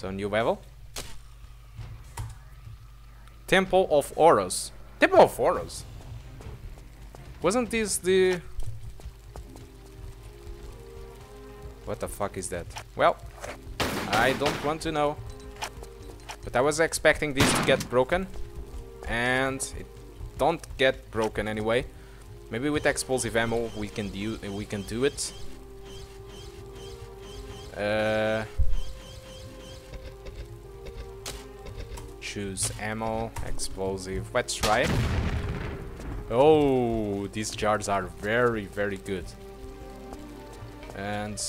So new level. Temple of Oros. Temple of Oros. Wasn't this the... What the fuck is that? Well, I don't want to know. But I was expecting this to get broken. And it don't get broken anyway. Maybe with explosive ammo we can do we can do it. Uh, choose ammo, explosive. Let's try it. Oh, these jars are very, very good. And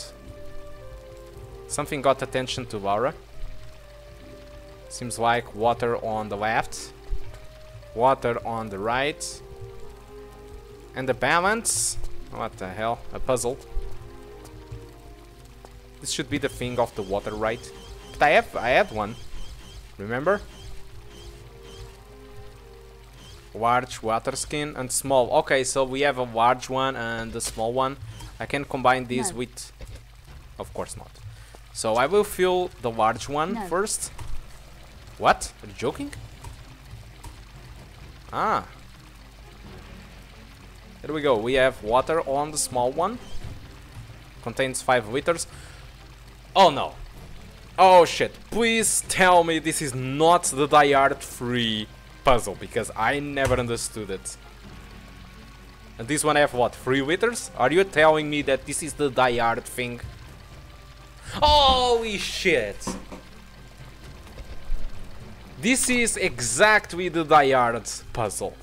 something got attention to Lara. Seems like water on the left, water on the right, and the balance. What the hell? A puzzle. This should be the thing of the water, right? But I have, I had one. Remember? Large water skin and small. Okay, so we have a large one and a small one. I can combine these No. with... Of course not. So I will fill the large one No. first. What? Are you joking? Ah. There we go. We have water on the small one. Contains 5 liters. Oh no. Oh shit. Please tell me this is not the Die Hard free puzzle because I never understood it. And this one I have what? 3 liters? Are you telling me that this is the Die Hard thing? Holy shit! This is exactly the Die Hard puzzle.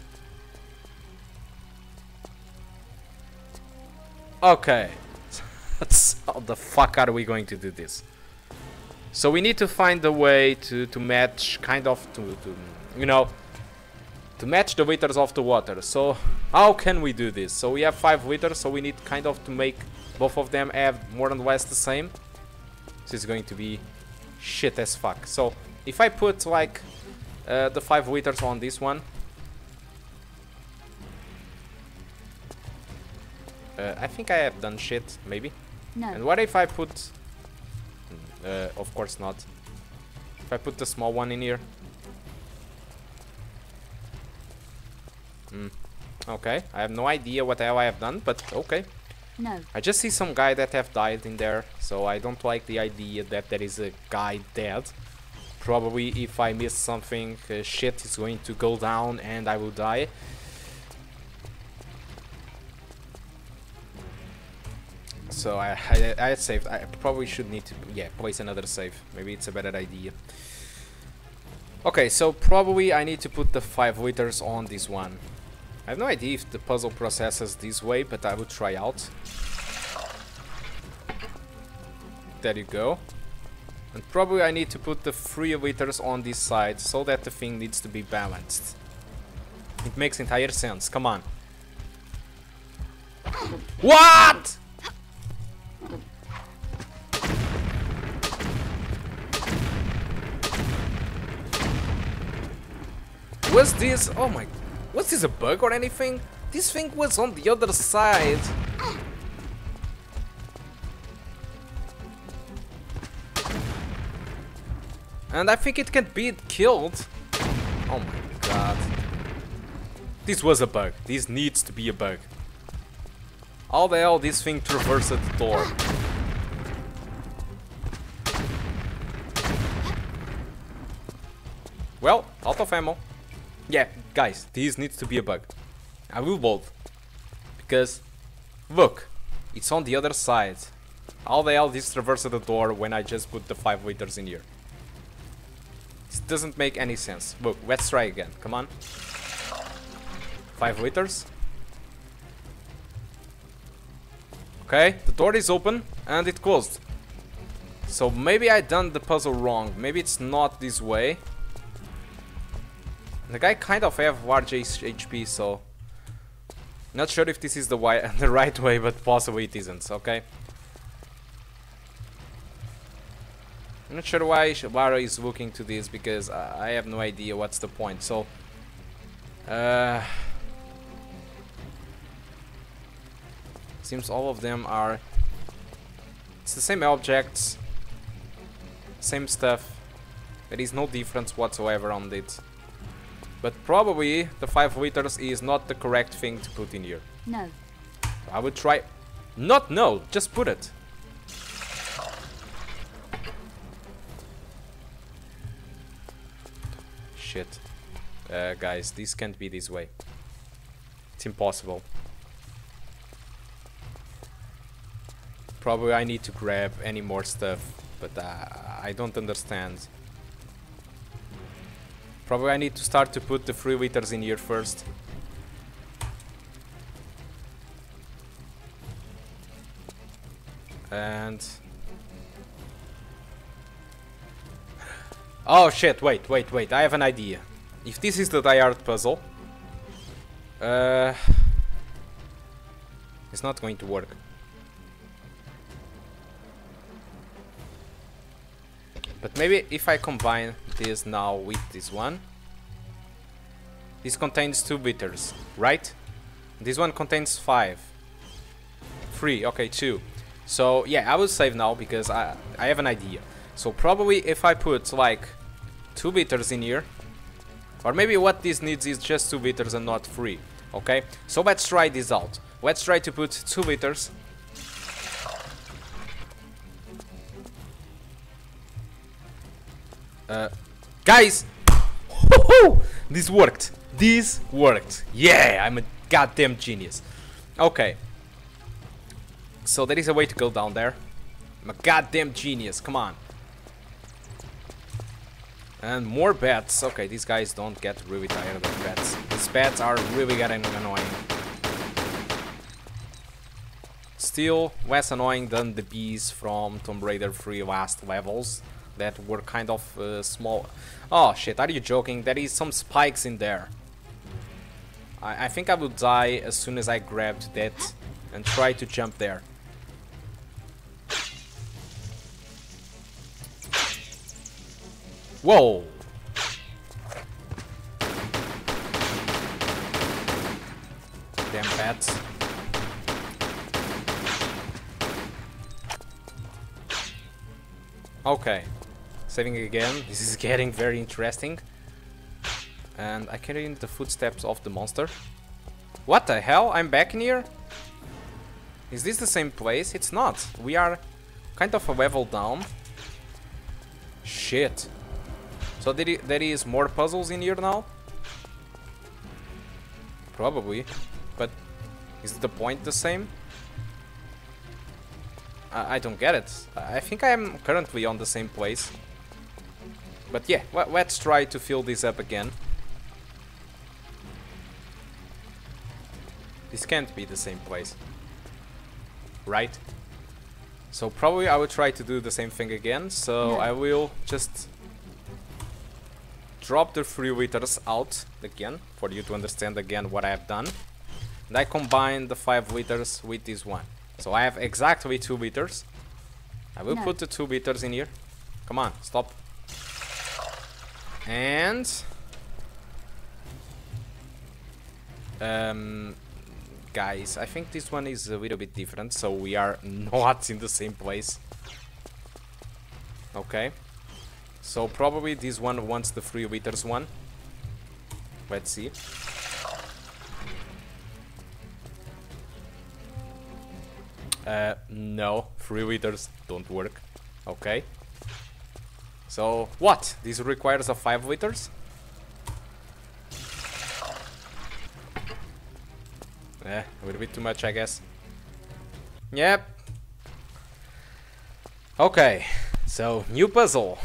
Okay. How the fuck are we going to do this? So we need to find a way to, to match, kind of, to, to, you know, to match the liters of the water. So how can we do this? So we have 5 liters, so we need kind of to make both of them have more or less the same. This is going to be shit as fuck. So if I put like uh, the 5 liters on this one, uh, I think I have done shit, maybe. No. And what if I put... Uh, of course not. If I put the small one in here. Hmm. Okay, I have no idea what the hell I have done, but okay. No. I just see some guy that have died in there, so I don't like the idea that there is a guy dead. Probably if I miss something, uh, shit is going to go down and I will die. So I, I, I saved. I probably should need to, yeah, place another save. Maybe it's a better idea. Okay, so probably I need to put the 5 liters on this one. I have no idea if the puzzle processes this way, but I will try out. There you go. And probably I need to put the 3 liters on this side, so that the thing needs to be balanced. It makes entire sense, come on. What?! Was this... Oh my... Was this a bug or anything? This thing was on the other side. And I think it can be killed. Oh my god. This was a bug. This needs to be a bug. How the hell this thing traversed the door? Well, out of ammo. Yeah, guys, this needs to be a bug. I will bolt. Because, look, it's on the other side. How the hell this traversed the door when I just put the 5 liters in here? This doesn't make any sense. Look, let's try again. Come on. 5 liters. Okay, the door is open and it closed. So maybe I done the puzzle wrong. Maybe it's not this way. The guy kind of have large HP, so not sure if this is the the right way, but possibly it isn't. Okay. I'm not sure why Lara is looking to this because I I have no idea what's the point. So, uh, seems all of them are. It's the same objects, same stuff. There is no difference whatsoever on it. But probably the 5 liters is not the correct thing to put in here. No. I would try... Not no, just put it. Shit. Uh, guys, this can't be this way. It's impossible. Probably I need to grab any more stuff, but uh, I don't understand. Probably I need to start to put the 3 liters in here first. And... Oh shit, wait, wait, wait, I have an idea. If this is the die-hard puzzle... Uh... It's not going to work. But maybe if I combine this now with this one... This contains 2 liters, right? This one contains 5. 3, okay, 2. So yeah, I will save now because I, I have an idea. So probably if I put like 2 liters in here, or maybe what this needs is just 2 liters and not 3. Okay, so let's try this out. Let's try to put 2 liters. Uh, guys! this worked! This worked! Yeah, I'm a goddamn genius. Okay. So there is a way to go down there. I'm a goddamn genius, come on. And more bats. Okay, these guys don't get really tired of bats. These bats are really getting annoying. Still less annoying than the bees from Tomb Raider 3 last levels that were kind of uh, small. Oh shit, are you joking? There is some spikes in there. I, I think I will die as soon as I grabbed that and try to jump there. Whoa! Damn bats. Okay. Saving again. This is getting very interesting. And I can hear the footsteps of the monster. What the hell? I'm back in here? Is this the same place? It's not. We are kind of a level down. Shit. So there, is more puzzles in here now? Probably. But is the point the same? I, I don't get it. I think I am currently on the same place. But yeah, let's try to fill this up again. This can't be the same place. Right? So probably I will try to do the same thing again. So I will just drop the 3 liters out again for you to understand again what I have done. And I combine the 5 liters with this one. So I have exactly 2 liters. I will no. put the 2 liters in here. Come on, stop. And... Um, guys, I think this one is a little bit different, so we are not in the same place. Okay. So probably this one wants the 3 liters one. Let's see. Uh, no, 3 liters don't work. Okay. So, what? This requires a 5 liters? Eh, a little bit too much, I guess. Yep. Okay, so new puzzle.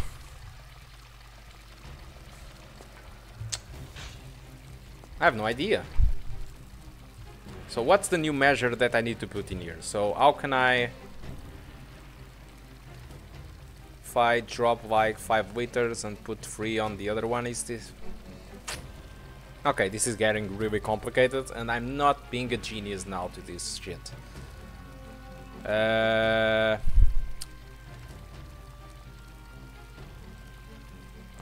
I have no idea. So what's the new measure that I need to put in here? So how can I... If I drop like 5 liters and put 3 on the other one, is this... Okay, this is getting really complicated and I'm not being a genius now to this shit. Uh...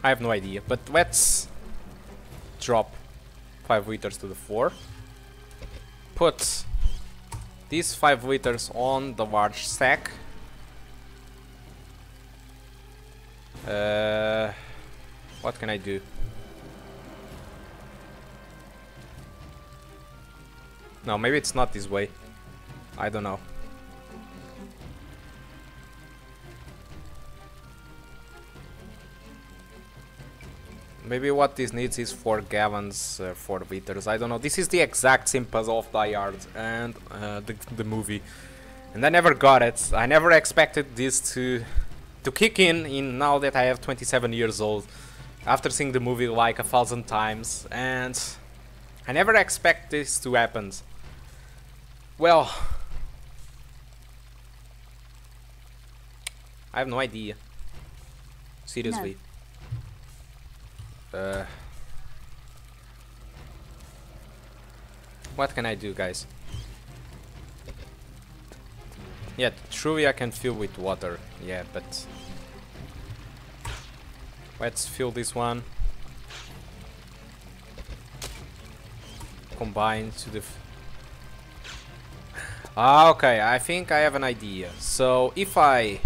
I have no idea, but let's drop 5 liters to the floor. Put these 5 liters on the large sack. Uh, What can I do? No, maybe it's not this way. I don't know. Maybe what this needs is 4 gallons, uh, 4 liters, I don't know. This is the exact same puzzle of Die Hard and uh, the, the movie. And I never got it. I never expected this to to kick in in now that I have 27 years old. After seeing the movie like a thousand times. And I never expect this to happen. Well... I have no idea. Seriously. No. Uh, what can I do, guys? Yeah, truly I can fill with water. Yeah, but... Let's fill this one. Combine to the... ah, okay, I think I have an idea. So, if I...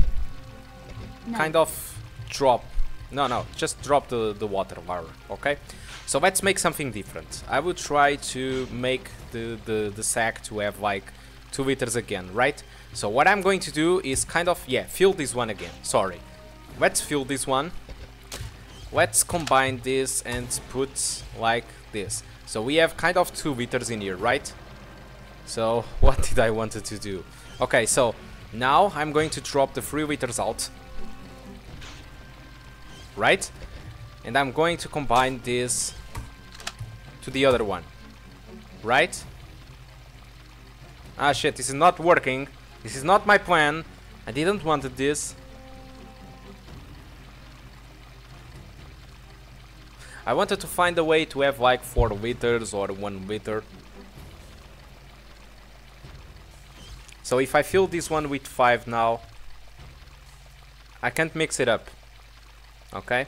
No. Kind of drop no, no, just drop the, the water bar, okay? So let's make something different. I will try to make the, the, the sack to have like 2 liters again, right? So what I'm going to do is kind of, yeah, fill this one again, sorry. Let's fill this one. Let's combine this and put like this. So we have kind of 2 liters in here, right? So what did I wanted to do? Okay, so now I'm going to drop the 3 liters out right? And I'm going to combine this to the other one, right? Ah shit, this is not working. This is not my plan. I didn't want this. I wanted to find a way to have like 4 liters or 1 liter. So if I fill this one with 5 now, I can't mix it up okay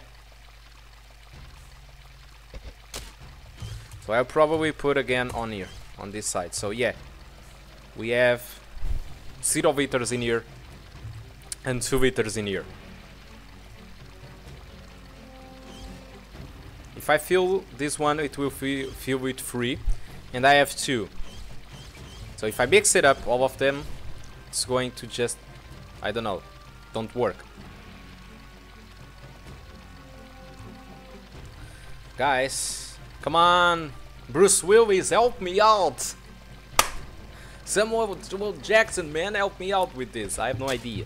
so I'll probably put again on here on this side so yeah we have zero liters in here and two liters in here if I fill this one it will fill, with three and I have two so if I mix it up all of them it's going to just I don't know don't work Guys, come on. Bruce Willis, help me out. Samuel Jackson, man, help me out with this. I have no idea.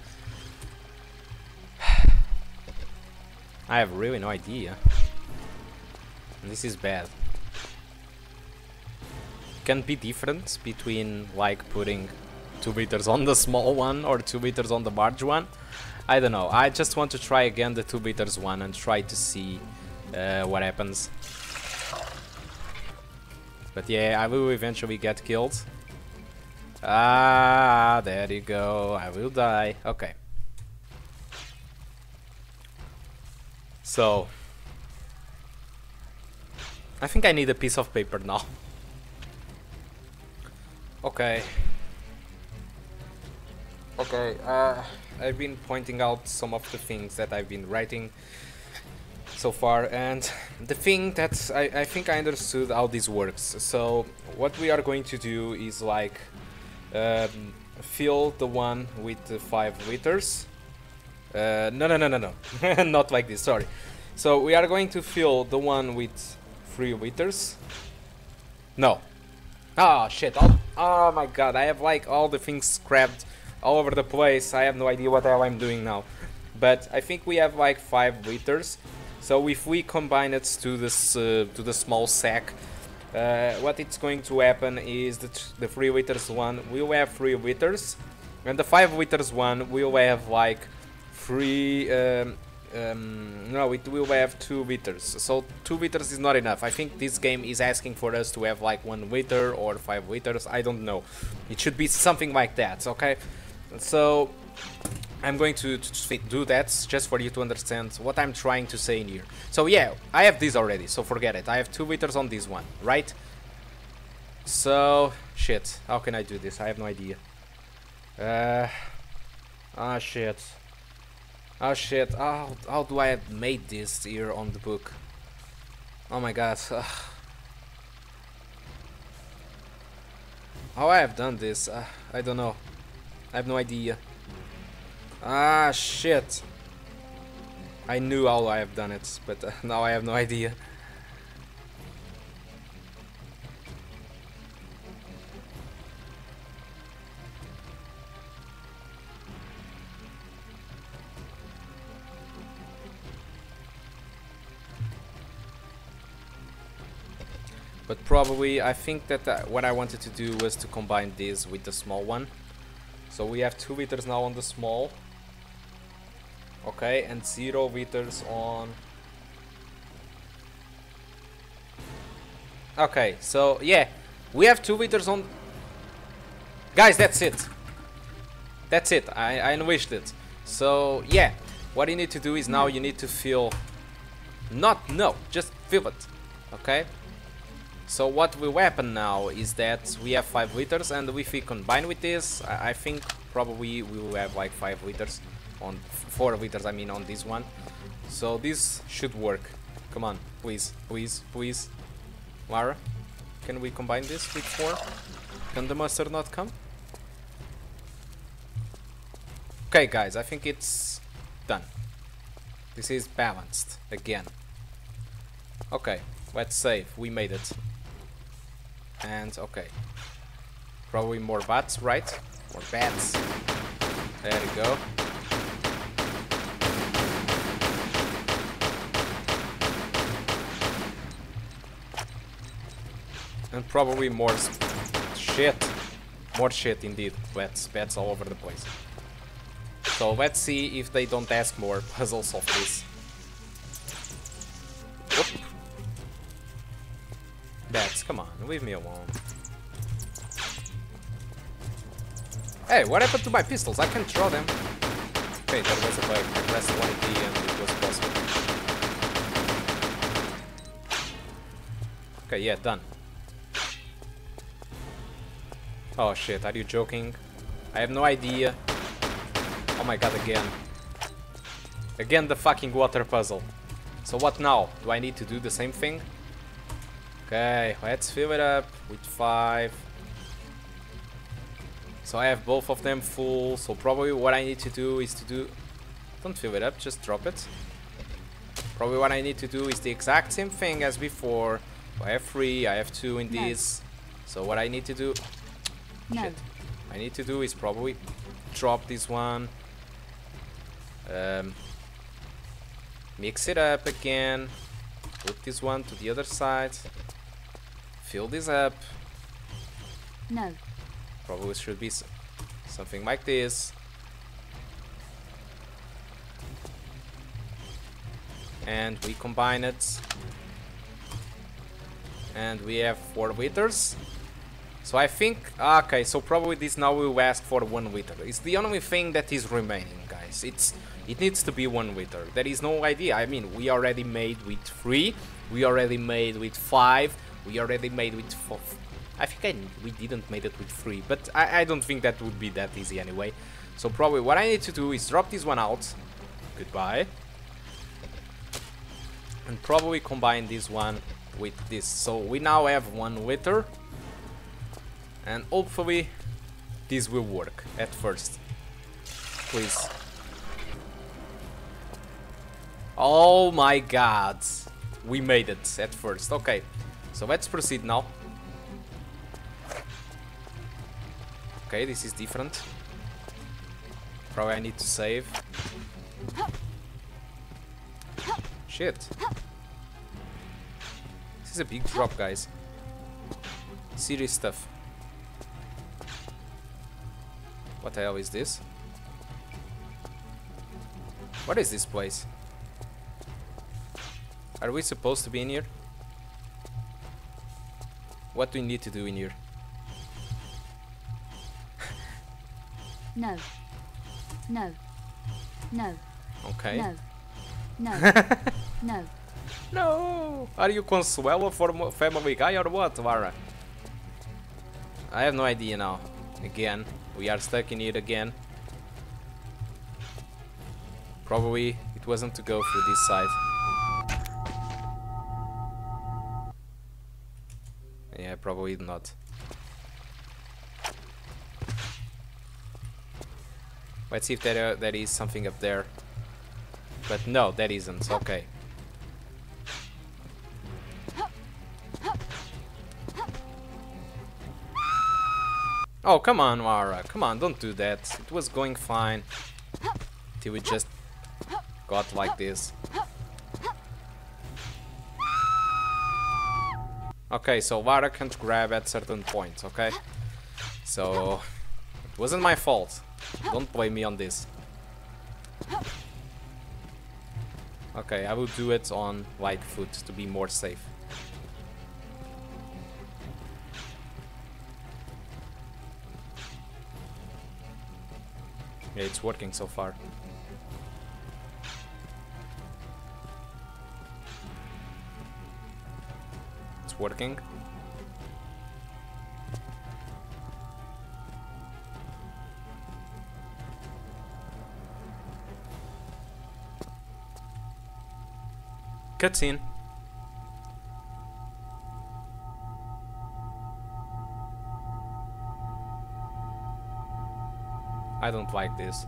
I have really no idea. This is bad. Can be different between like putting 2 liters on the small one or 2 liters on the large one. I don't know. I just want to try again the 2 liters one and try to see uh, what happens. But yeah, I will eventually get killed. Ah, there you go. I will die. Okay. So. I think I need a piece of paper now. okay. Okay, uh, I've been pointing out some of the things that I've been writing so far and the thing that I, I think I understood how this works so what we are going to do is like um, fill the one with the 5 liters. Uh, no no no no no. Not like this sorry. So we are going to fill the one with 3 liters. No. Ah oh, shit. Oh, oh my god I have like all the things scrapped all over the place. I have no idea what I'm doing now. But I think we have like 5 liters. So if we combine it to this uh, to the small sack, uh, what it's going to happen is that the 3 liters one will have 3 liters, and the 5 liters one will have like 3... Um, um, no, it will have 2 liters, so 2 liters is not enough. I think this game is asking for us to have like 1 liter or 5 liters, I don't know. It should be something like that, okay? So I'm going to, to, do that just for you to understand what I'm trying to say in here. So yeah, I have this already, so forget it. I have 2 liters on this one, right? So, shit, how can I do this? I have no idea. Uh, ah, shit. Ah, shit, how, how do I have made this here on the book? Oh my god. Ugh. How I have done this, uh, I don't know. I have no idea. Ah shit. I knew how I have done it, but uh, now I have no idea. But probably, I think that uh, what I wanted to do was to combine this with the small one. So we have 2 liters now on the small. Okay, and 0 liters on... Okay, so yeah, we have 2 liters on... Guys, that's it. That's it, I, I unwished it. So yeah, what you need to do is now you need to fill... Not, no, just fill it. Okay? So what will happen now is that we have 5 liters and if we combine with this, I, I think probably we will have like 5 liters on 4 liters I mean on this one. So this should work. Come on, please, please, please. Lara, can we combine this with 4? Can the mustard not come? Okay guys, I think it's done. This is balanced again. Okay, let's save. We made it. And okay. Probably more bats, right? More bats. There we go. And probably more shit. More shit indeed. Bats, bats all over the place. So let's see if they don't ask more puzzles of this. Whoop. Bats, come on, leave me alone. Hey, what happened to my pistols? I can't throw them. Okay, that was a bug. I pressed 1 and it was possible. Okay, yeah, done. Oh shit, are you joking? I have no idea. Oh my god, again. Again the fucking water puzzle. So what now? Do I need to do the same thing? Okay, let's fill it up with five. So I have both of them full, so probably what I need to do is to do... Don't fill it up, just drop it. Probably what I need to do is the exact same thing as before. I have three, I have two in no. this. So what I need to do... No. Shit. I need to do is probably drop this one. Um, mix it up again. Put this one to the other side. Fill this up. No. Probably should be something like this. And we combine it. And we have 4 liters. So I think, ah, okay, so probably this now will ask for 1 liter. It's the only thing that is remaining, guys. It's It needs to be 1 liter. There is no idea. I mean, we already made with 3. We already made with 5. We already made with 4. I think I, we didn't made it with 3, but I, I don't think that would be that easy anyway. So probably what I need to do is drop this one out. Goodbye. And probably combine this one with this. So we now have one liter. And hopefully this will work at first. Please. Oh my god. We made it at first. Okay. So let's proceed now. Okay, this is different. Probably I need to save. Shit. This is a big drop, guys. Serious stuff. What the hell is this? What is this place? Are we supposed to be in here? What do we need to do in here? No. No. No. Okay. No. No. no. No! Are you Consuela for Family Guy or what, Lara? I have no idea now. Again, we are stuck in it again. Probably it wasn't to go through this side. Yeah, probably not. Let's see if there, uh, there is something up there. But no, that isn't. Okay. Oh, come on, Lara. Come on, don't do that. It was going fine. Till we just got like this. Okay, so Lara can't grab at certain points, okay? So, it wasn't my fault. Don't blame me on this. Okay, I will do it on light foot to be more safe. Yeah, it's working so far. It's working. Cutscene. I don't like this.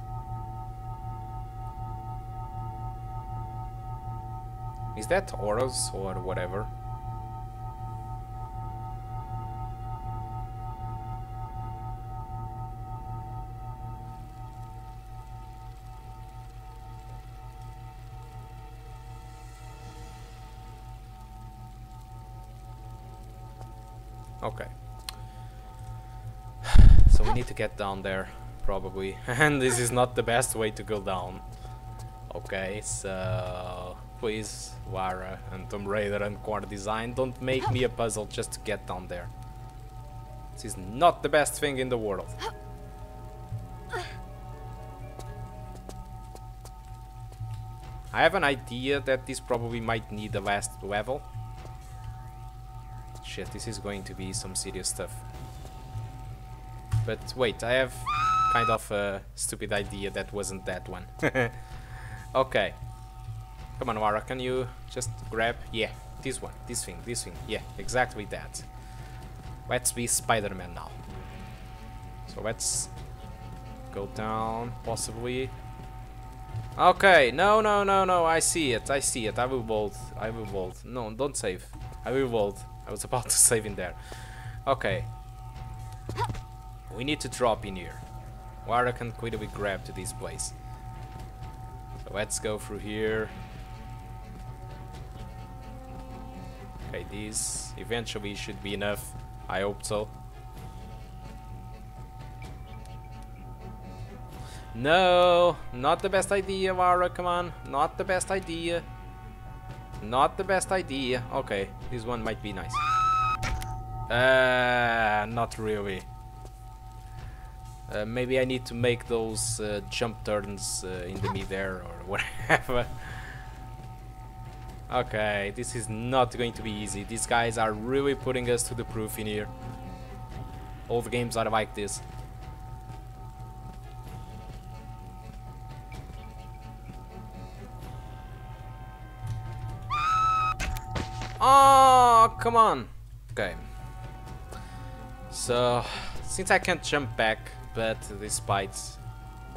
Is that auras or whatever? Okay. So we need to get down there, probably. and this is not the best way to go down. Okay, so... Please, Lara and Tomb Raider and Core Design, don't make me a puzzle just to get down there. This is not the best thing in the world. I have an idea that this probably might need a last level. Shit, this is going to be some serious stuff. But wait, I have kind of a stupid idea that wasn't that one. okay. Come on, Lara, can you just grab... Yeah, this one, this thing, this thing. Yeah, exactly that. Let's be Spider-Man now. So let's go down, possibly. Okay, no, no, no, no, I see it, I see it. I will bolt, I will bolt. No, don't save. I will bolt. I was about to save in there. Okay. We need to drop in here. Lara can quickly grab to this place. So let's go through here. Okay, this eventually should be enough. I hope so. No, not the best idea, Lara, come on. Not the best idea. Not the best idea. Okay, this one might be nice. Uh, not really. Uh, maybe I need to make those uh, jump turns uh, in the mid-air or whatever. okay, this is not going to be easy. These guys are really putting us to the proof in here. All the games are like this. Oh, come on. Okay. So, since I can't jump back, but despite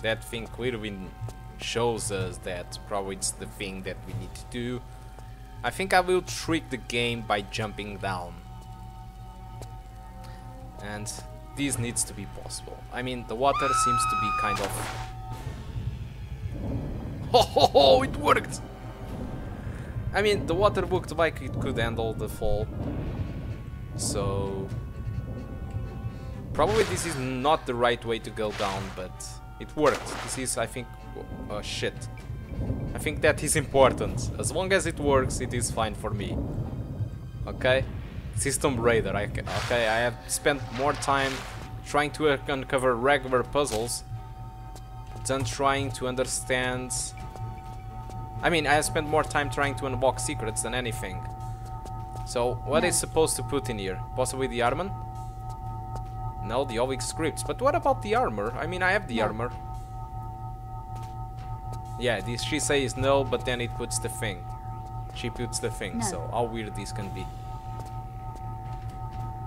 that thing clearly shows us that probably it's the thing that we need to do, I think I will trick the game by jumping down. And this needs to be possible. I mean, the water seems to be kind of... Oh, oh, it worked! I mean, the water looked like it could handle the fall. So... Probably this is not the right way to go down, but it worked. This is, I think... Oh, oh, shit. I think that is important. As long as it works, it is fine for me. Okay? System Raider. I, okay, I have spent more time trying to uncover regular puzzles than trying to understand I mean, I have spent more time trying to unlock secrets than anything. So, what is supposed to put in here? Possibly the armor? No, the Ovix scripts. But what about the armor? I mean, I have the No. armor. Yeah, this she says no, but then it puts the thing. She puts the thing, No. so how weird this can be.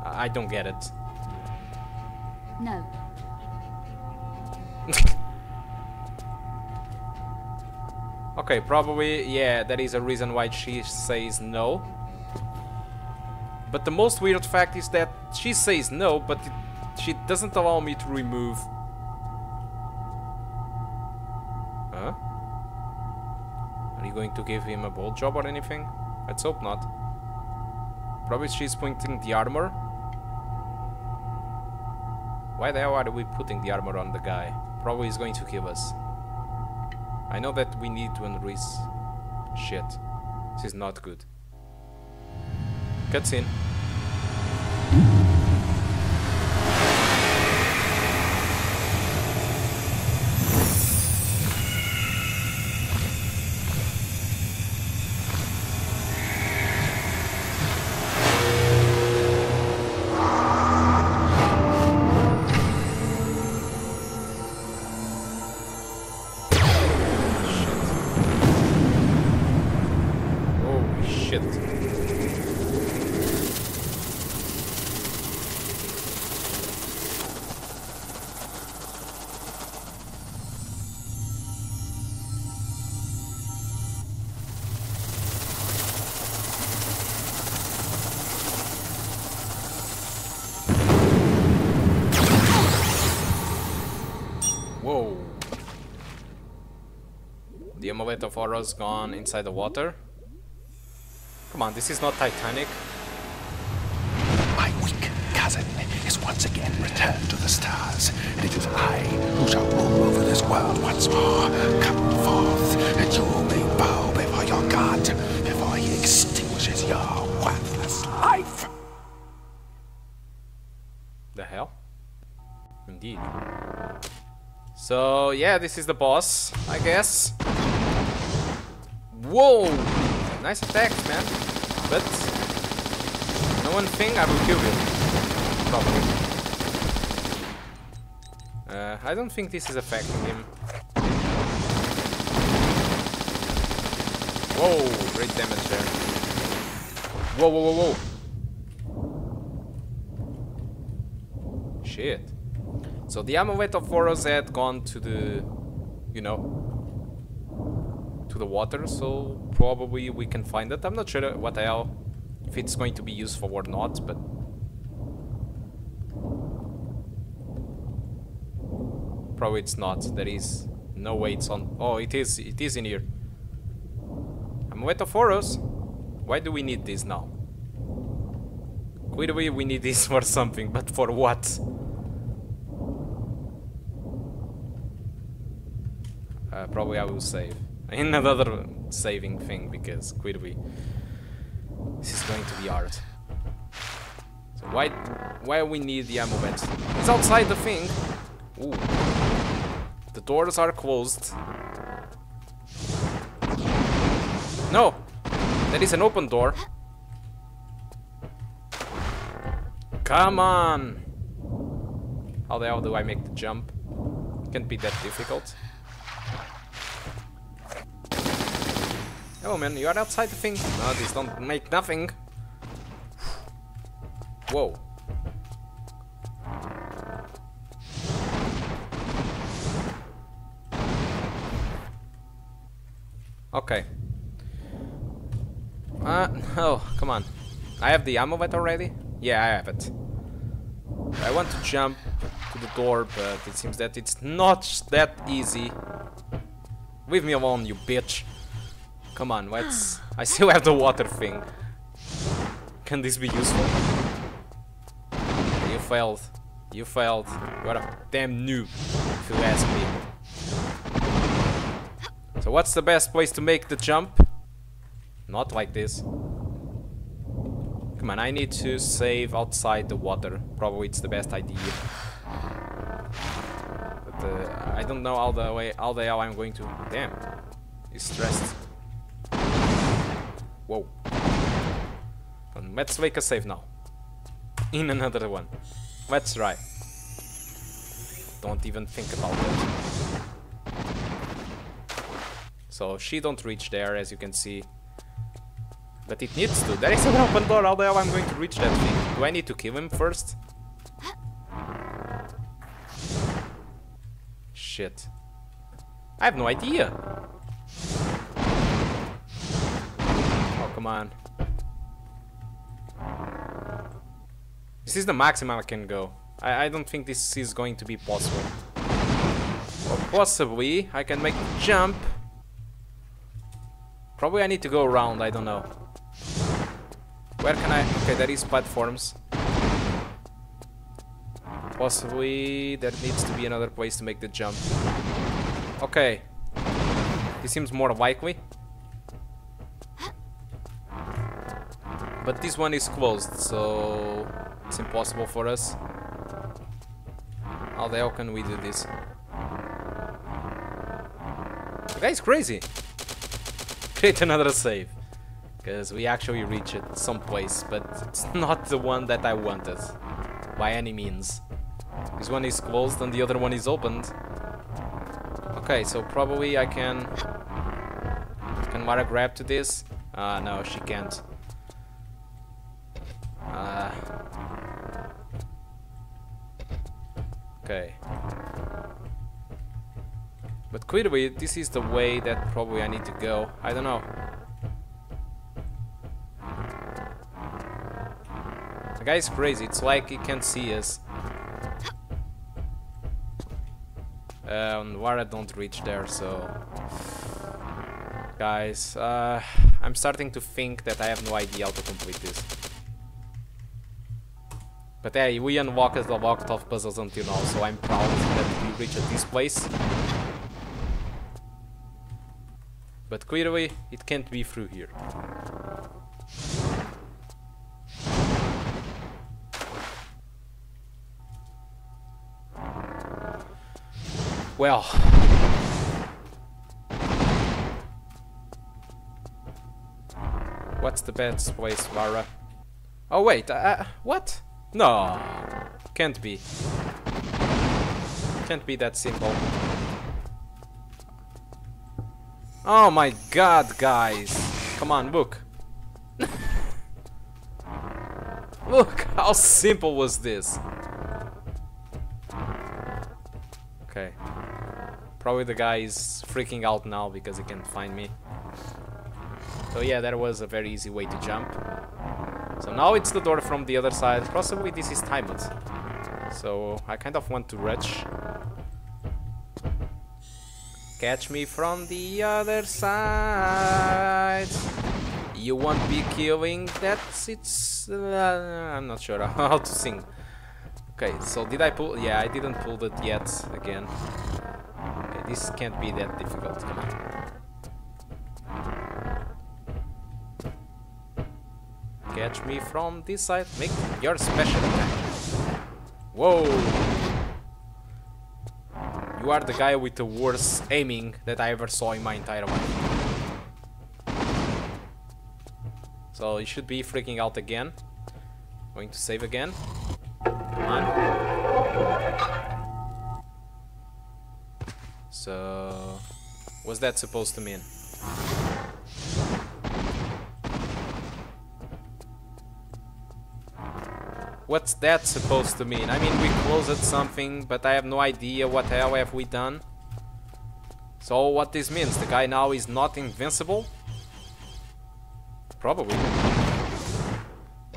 I I don't get it. No. Okay, probably, yeah, that is a reason why she says no. But the most weird fact is that she says no, but it, she doesn't allow me to remove. Huh? Are you going to give him a ball job or anything? Let's hope not. Probably she's pointing the armor. Why the hell are we putting the armor on the guy? Probably he's going to kill us. I know that we need to unrease. Shit. This is not good. Cutscene. Amulet of Horus gone inside the water. Come on, this is not Titanic. My weak cousin is once again returned to the stars, and it is I who shall rule over this world once more. Come forth, and you may bow before your God, before he extinguishes your worthless life. The hell? Indeed. So, yeah, this is the boss, I guess. Nice attacks, man. But, no one thing, I will kill you. Probably. Uh, I don't think this is affecting him. Whoa, great damage there. Whoa, whoa, whoa, whoa. Shit. So the amulet of Voros had gone to the, you know, to the water, so probably we can find it. I'm not sure what hell, if it's going to be useful or not, but... Probably it's not. There is no way it's on... Oh, it is. It is in here. Voros. Why do we need this now? Clearly we we need this for something, but for what? Uh, probably I will save in another saving thing because clearly this is going to be hard. So why why we need the amulet? It's outside the thing. Ooh. The doors are closed. No! There is an open door. Come on! How the hell do I make the jump? Can't be that difficult. Oh man, you are outside the thing. No, this don't make nothing. Whoa. Okay. Uh, oh, come on. I have the amulet already? Yeah, I have it. I want to jump to the door, but it seems that it's not that easy. Leave me alone, you bitch. Come on, let's... I still have the water thing. Can this be useful? You failed. You failed. You're a damn noob, if you ask me. So what's the best place to make the jump? Not like this. Come on, I need to save outside the water. Probably it's the best idea. But uh, I don't know how the way how the hell I'm going to. Damn, he's stressed. Whoa. Let's make a save now. In another one. Let's try. Don't even think about it. So she don't reach there, as you can see. But it needs to. There is an open door. How the hell I'm going to reach that thing? Do I need to kill him first? Shit. I have no idea. Oh, Oh, come on. This is the maximum I can go. I, I don't think this is going to be possible. Or possibly I can make the jump. Probably I need to go around, I don't know. Where can I... Okay, there is platforms. Possibly there needs to be another place to make the jump. Okay. This seems more likely. But this one is closed, so it's impossible for us. How the hell can we do this? The guy's crazy. Create another save. Because we actually reach it someplace, but it's not the one that I wanted. By any means. This one is closed and the other one is opened. Okay, so probably I can... Can Lara grab to this? Ah, uh, no, she can't. Okay. But clearly, this is the way that probably I need to go. I don't know. The guy is crazy. It's like he can't see us. Um, Lara don't reach there, so... Guys, uh, I'm starting to think that I have no idea how to complete this. But hey, we unlocked the locked off puzzles until now, so I'm proud that we reached this place. But clearly, it can't be through here. Well. What's the best place, Lara? Oh wait, uh, what? No, can't be. Can't be that simple. Oh my god, guys. Come on, look. look, how simple was this? Okay. Probably the guy is freaking out now because he can't find me. So yeah, that was a very easy way to jump. So now it's the door from the other side. Possibly this is timed. So I kind of want to rush. Catch me from the other side. You won't be killing that. It's... Uh, I'm not sure how to sing. Okay, so did I pull? Yeah, I didn't pull that yet again. Okay, this can't be that difficult. Come on. Catch me from this side. Make your special attack. Whoa! You are the guy with the worst aiming that I ever saw in my entire life. So you should be freaking out again. Going to save again. Come on. So... What's that supposed to mean? What's that supposed to mean? I mean, we closed something, but I have no idea what hell have we done. So what this means, the guy now is not invincible? Probably.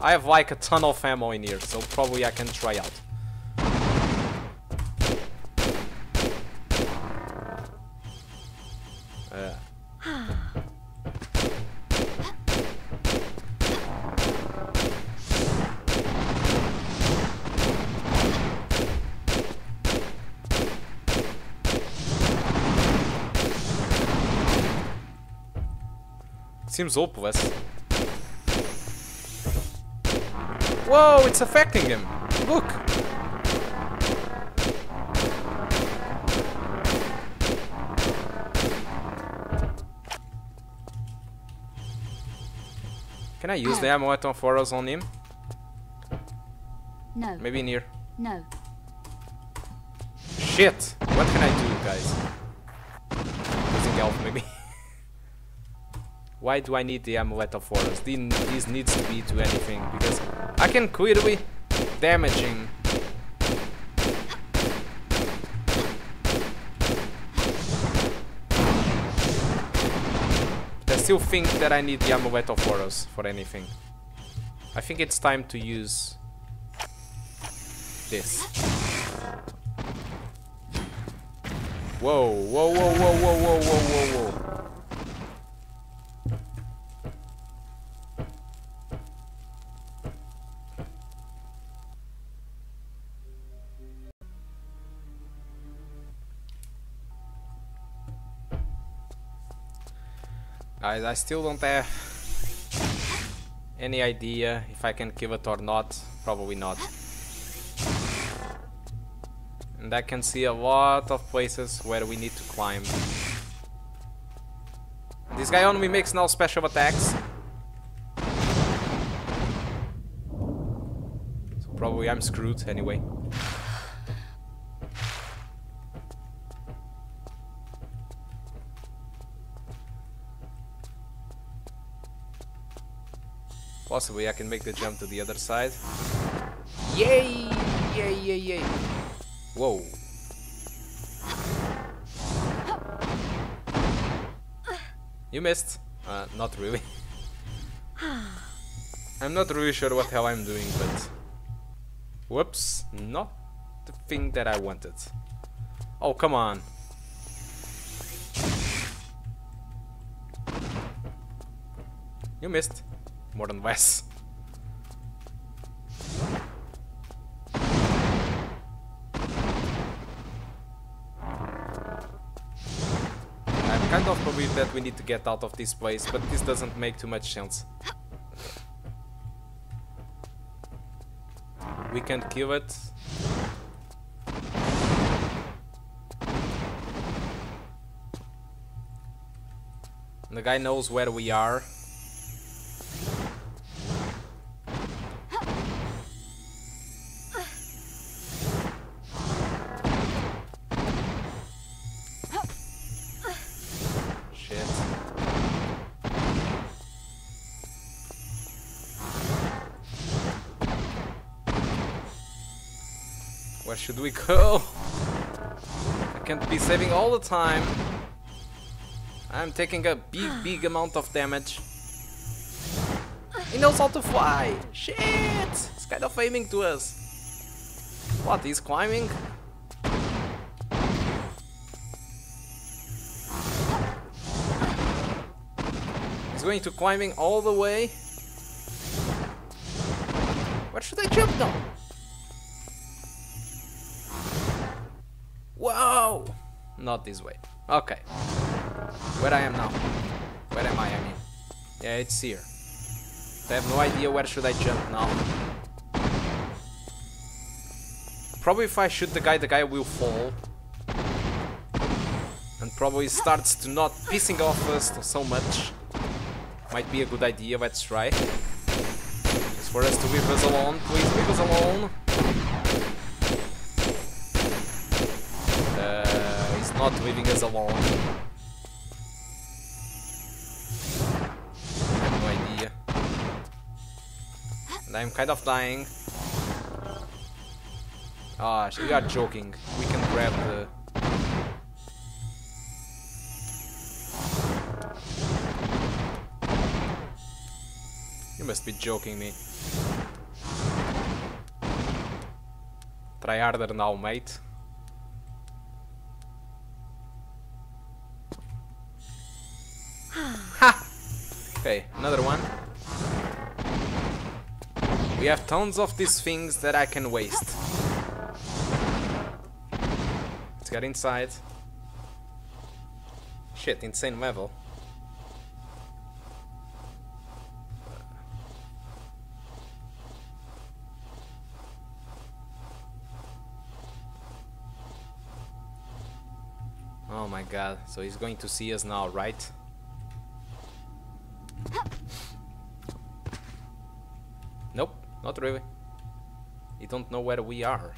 I have like a ton of ammo in here, so probably I can try out. Seems hopeless. Whoa, it's affecting him. Look. Can I use the Amulet of Horus on him? No. Maybe near. No. Shit! What can I do, guys? Using health, maybe. Why do I need the Amulet of Horus? This needs to be to anything, because I can clearly damaging I still think that I need the Amulet of Horus for anything. I think it's time to use this. Whoa, whoa, whoa, whoa, whoa, whoa, whoa, whoa, whoa. Guys, I still don't have any idea if I can kill it or not. Probably not. And I can see a lot of places where we need to climb. This guy only makes no special attacks. So probably I'm screwed anyway. Possibly I can make the jump to the other side. Yay! Yay, yay, yay! Whoa. You missed. Uh, not really. I'm not really sure what hell I'm doing, but... Whoops, not the thing that I wanted. Oh, come on. You missed. More than less. I'm kind of believe that we need to get out of this place, but this doesn't make too much sense. We can kill it. The guy knows where we are. Should we go? I can't be saving all the time. I'm taking a big, big amount of damage. He knows how to fly! Shit! He's kind of aiming to us. What, he's climbing? He's going to climbing all the way. Where should I jump now? Not this way. Okay. Where I am now? Where am I, I mean? Yeah, it's here. I have no idea where should I jump now. Probably if I shoot the guy, the guy will fall. And probably starts to not pissing off us so much. Might be a good idea, let's try. Just for us to leave us alone, please leave us alone. Uh, he's not leaving us alone. No idea. And I'm kind of dying. Ah, sh- you are joking. We can grab the... You must be joking me. Try harder now, mate. We have tons of these things that I can waste. Let's get inside. Shit, insane level. Oh my god, so he's going to see us now, right? really? You don't know where we are.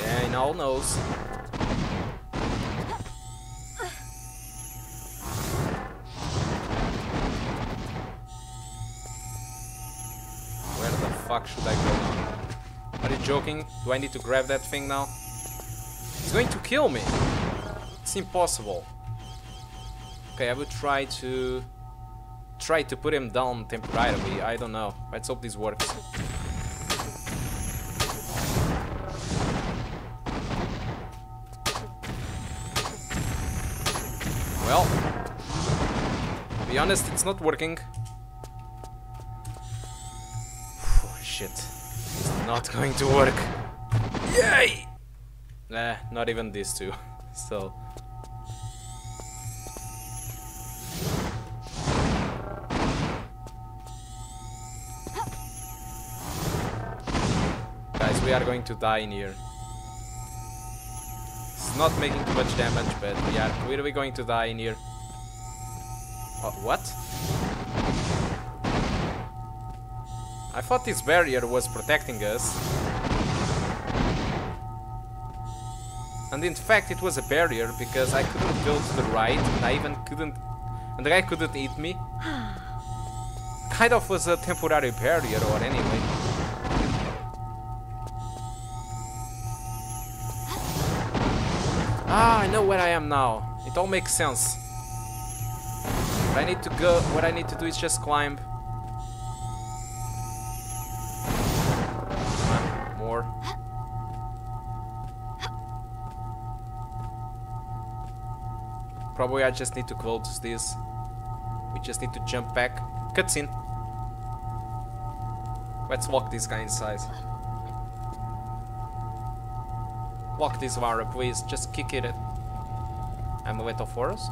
Yeah, he all knows. Where the fuck should I go now? Are you joking? Do I need to grab that thing now? It's going to kill me! It's impossible. Okay, I will try to try to put him down temporarily. I don't know. Let's hope this works. Well, to be honest, it's not working. Shit. It's not going to work. Yay! Nah, not even these two. So. We are going to die in here. It's not making too much damage, but we are clearly going to die in here. Uh, what? I thought this barrier was protecting us. And in fact it was a barrier because I couldn't go to the right and I even couldn't... And the guy couldn't eat me. kind of was a temporary barrier or anyway. Ah, I know where I am now. It all makes sense. I need to go, what I need to do is just climb. More. Probably I just need to close this. We just need to jump back. Cutscene. Let's lock this guy inside. Lock this Lara, please. Just kick it. Amulet of Horus.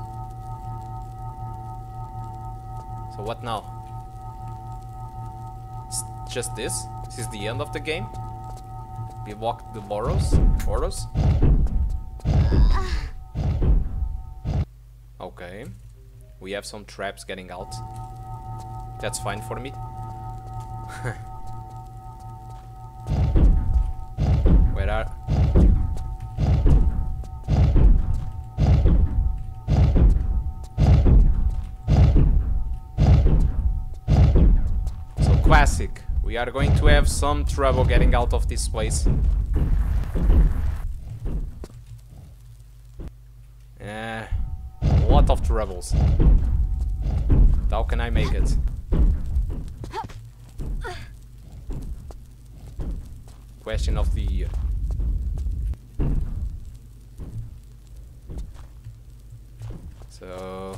So what now? It's just this? This is the end of the game? We locked the Boros? Boros? Okay. We have some traps getting out. That's fine for me. Some trouble getting out of this place. Yeah, a lot of troubles. How can I make it? Question of the year. So...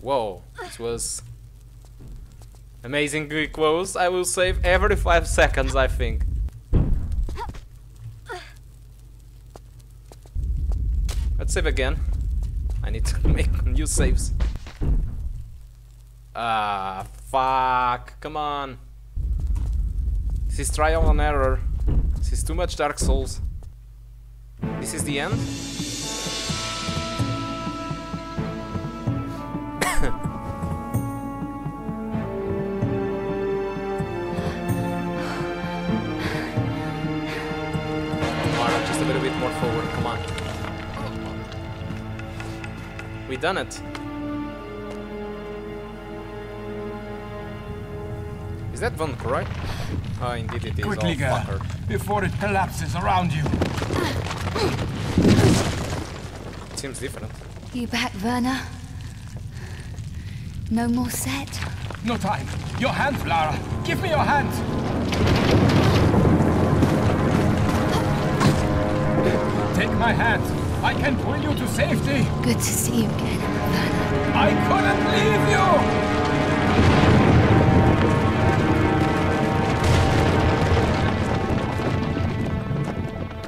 Whoa, this was amazingly close. I will save every 5 seconds, I think. Let's save again. I need to make new saves. Ah, fuck. Come on. This is trial and error. This is too much Dark Souls. This is the end? Little bit more forward, come on. We done it. Is that Von Croy? Oh, ah, indeed it is. Oh, Quickly, oh, girl, fucker. before it collapses around you. It seems different. You back, Werner? No more set? No time. Your hand, Lara. Give me your hand. My hand. I can pull you to safety. Good to see you again, Werner. I couldn't leave you.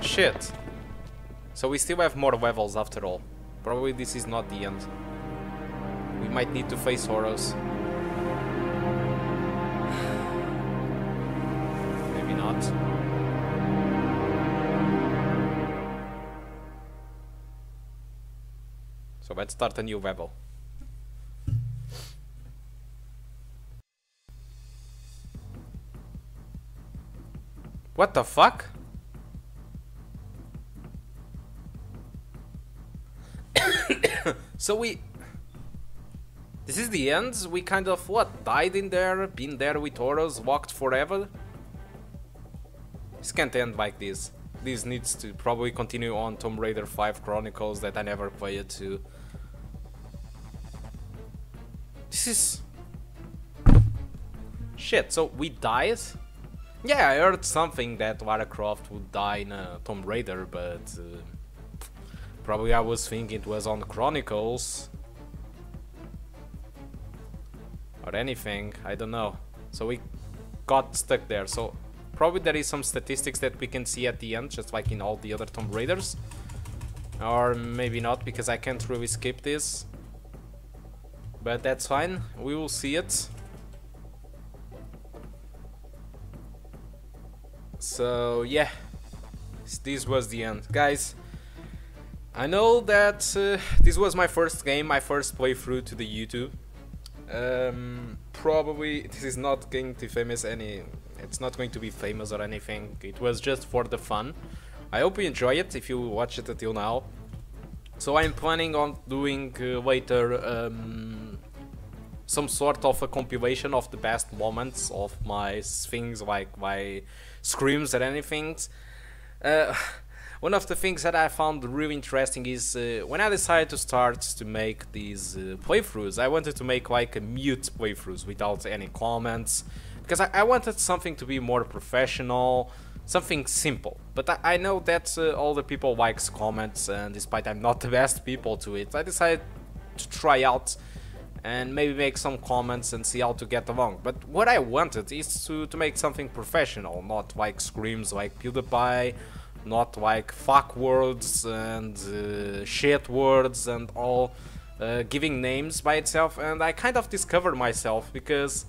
Shit. So we still have more levels after all. Probably this is not the end. We might need to face Horus. Maybe not. Let's start a new level. What the fuck? So we... This is the end? We kind of, what, died in there, been there with Horus, walked forever? This can't end like this. This needs to probably continue on Tomb Raider 5 Chronicles that I never played to. Is... Shit, so we died? Yeah, I heard something that Lara Croft would die in uh, Tomb Raider, but... Uh, probably I was thinking it was on Chronicles. Or anything, I don't know. So we got stuck there, so... Probably there is some statistics that we can see at the end, just like in all the other Tomb Raiders. Or maybe not, because I can't really skip this. But that's fine, we will see it. So yeah, this was the end. Guys, I know that uh, this was my first game, my first playthrough to the YouTube. Um, probably this is not going to famous any, it's not going to be famous or anything. It was just for the fun. I hope you enjoy it if you watch it until now. So I'm planning on doing uh, later um, some sort of a compilation of the best moments of my things like my screams and anything. Uh, one of the things that I found really interesting is uh, when I decided to start to make these uh, playthroughs, I wanted to make like a mute playthroughs without any comments because I, I wanted something to be more professional, something simple. But I, know that uh, all the people likes comments and despite I'm not the best people to it, I decided to try out and maybe make some comments and see how to get along. But what I wanted is to, to make something professional, not like screams like PewDiePie, not like fuck words and uh, shit words and all uh, giving names by itself. And I kind of discovered myself because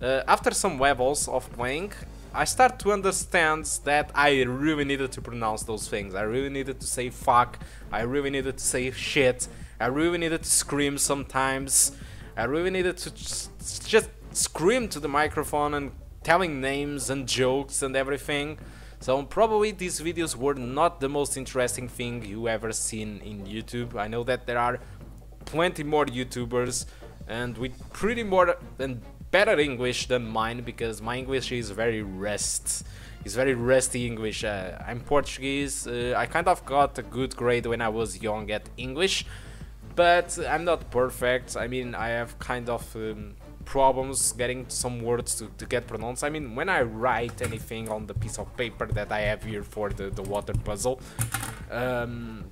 uh, after some levels of playing, I start to understand that I really needed to pronounce those things. I really needed to say fuck, I really needed to say shit, I really needed to scream sometimes. I really needed to just scream to the microphone and telling names and jokes and everything. So probably these videos were not the most interesting thing you ever seen in YouTube. I know that there are plenty more YouTubers and with pretty more and better English than mine because my English is very rust. It's very rusty English. Uh, I'm Portuguese. Uh, I kind of got a good grade when I was young at English but I'm not perfect. I mean, I have kind of um, problems getting some words to, to get pronounced. I mean, when I write anything on the piece of paper that I have here for the, the water puzzle, um,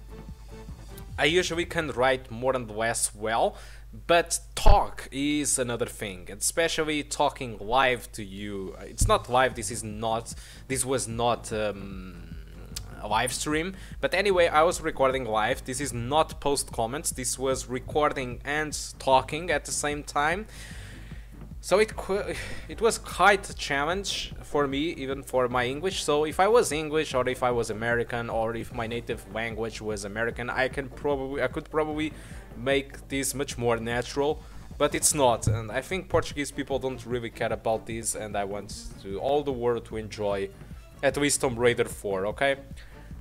I usually can write more and less well, but talk is another thing, especially talking live to you. It's not live, this is not, this was not... Um, live stream. But anyway, I was recording live. This is not post comments. This was recording and talking at the same time. So it it was quite a challenge for me, even for my English. So if I was English, or if I was American, or if my native language was American, I can probably I could probably make this much more natural. But it's not, and I think Portuguese people don't really care about this, and I want to all the world to enjoy at least Tomb Raider 4, okay?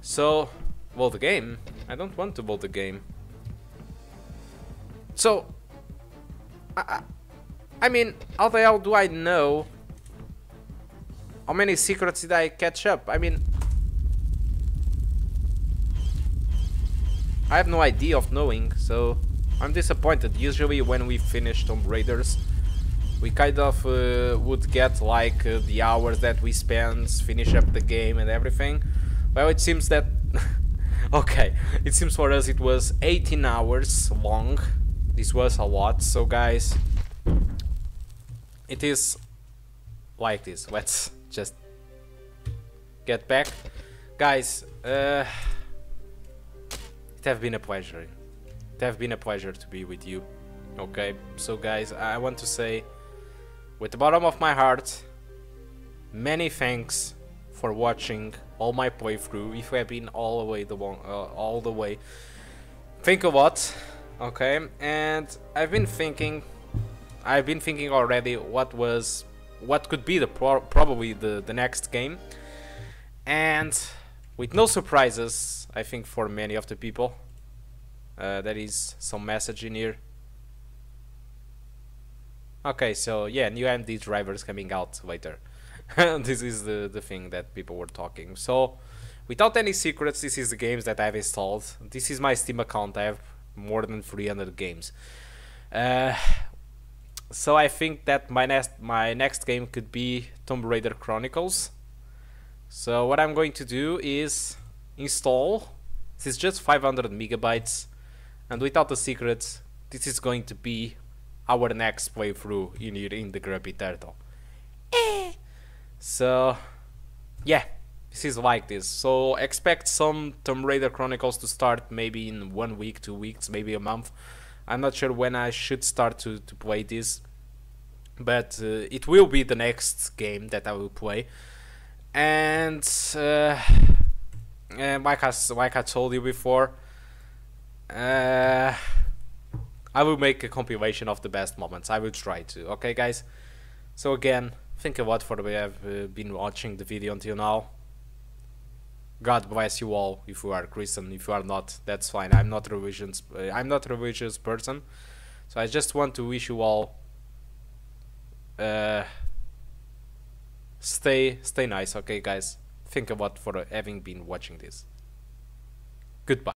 So, well, the game. I don't want to vote the game. So, I, I mean, how the hell do I know how many secrets did I catch up? I mean, I have no idea of knowing, so I'm disappointed. Usually when we finish Tomb Raiders, we kind of uh, would get like uh, the hours that we spend, finish up the game and everything. Well, it seems that... okay, it seems for us it was 18 hours long. This was a lot, so guys, it is like this. Let's just get back. Guys, uh, it have been a pleasure. It have been a pleasure to be with you. Okay, so guys, I want to say with the bottom of my heart, many thanks for watching all my playthrough. If have been all the way the one, uh, all the way, think a lot, okay? And I've been thinking, I've been thinking already what was, what could be the pro probably the the next game, and with no surprises, I think for many of the people, uh, there is some message in here Okay, so yeah, new AMD drivers coming out later. this is the the thing that people were talking. So, without any secrets, this is the games that I've installed. This is my Steam account. I have more than 300 games. Uh, so I think that my next my next game could be Tomb Raider Chronicles. So what I'm going to do is install. This is just 500 megabytes, and without the secrets, this is going to be our next playthrough in in the Grumpy Turtle. Eh. So, yeah, this is like this. So expect some Tomb Raider Chronicles to start maybe in one week, two weeks, maybe a month. I'm not sure when I should start to, to play this, but uh, it will be the next game that I will play. And uh, uh, like, I, like I told you before, uh, I will make a compilation of the best moments. I will try to. Okay, guys. So again, thank you for way I've uh, been watching the video until now. God bless you all. If you are Christian, if you are not, that's fine. I'm not religious. Uh, I'm not a religious person, so I just want to wish you all. Uh, stay, stay nice, okay, guys. Think about for having been watching this. Goodbye.